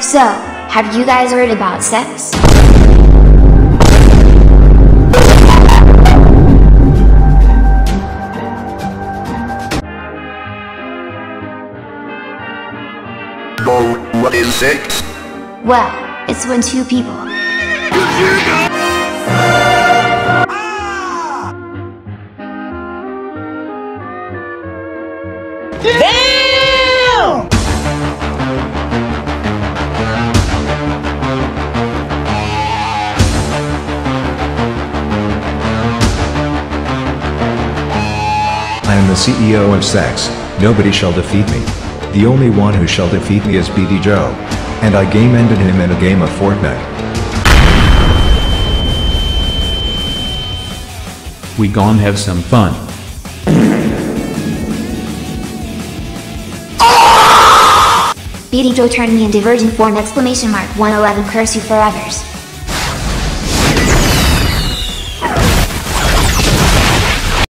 So, have you guys heard about sex? Oh, what is sex? Well, it's when two people I am the CEO of Sex, nobody shall defeat me. The only one who shall defeat me is BD Joe. And I game ended him in a game of Fortnite. We gon' have some fun. BD Joe turned me into virgin form exclamation mark 111 curse you forevers.